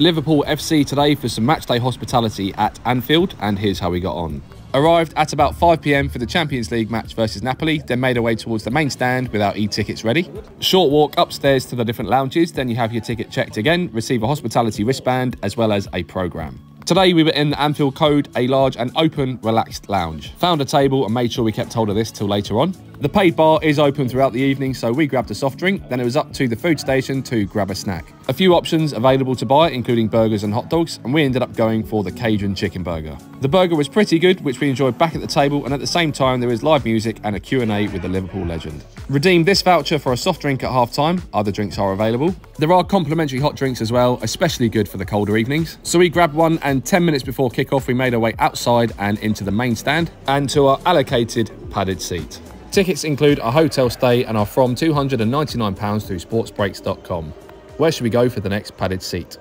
Liverpool FC today for some matchday hospitality at Anfield, and here's how we got on. Arrived at about 5pm for the Champions League match versus Napoli, then made our way towards the main stand with our e-tickets ready. Short walk upstairs to the different lounges, then you have your ticket checked again, receive a hospitality wristband as well as a programme. Today we were in the Anfield Code, a large and open, relaxed lounge. Found a table and made sure we kept hold of this till later on. The paid bar is open throughout the evening, so we grabbed a soft drink, then it was up to the food station to grab a snack. A few options available to buy, including burgers and hot dogs, and we ended up going for the Cajun chicken burger. The burger was pretty good, which we enjoyed back at the table, and at the same time there is live music and a Q&A with the Liverpool legend. Redeem this voucher for a soft drink at half time, other drinks are available. There are complimentary hot drinks as well, especially good for the colder evenings. So we grabbed one and 10 minutes before kick-off we made our way outside and into the main stand and to our allocated padded seat. Tickets include a hotel stay and are from £299 through sportsbreaks.com. Where should we go for the next padded seat?